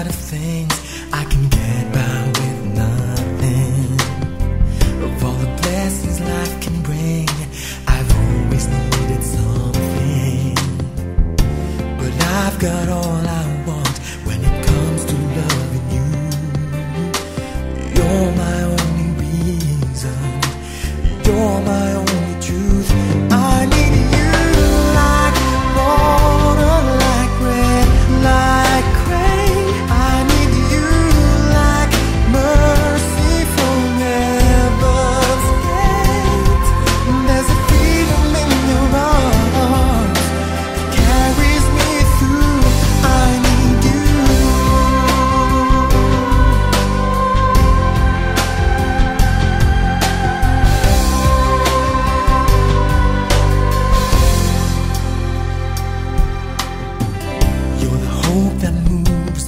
lot of things I can get by with nothing. Of all the blessings life can bring, I've always needed something. But I've got all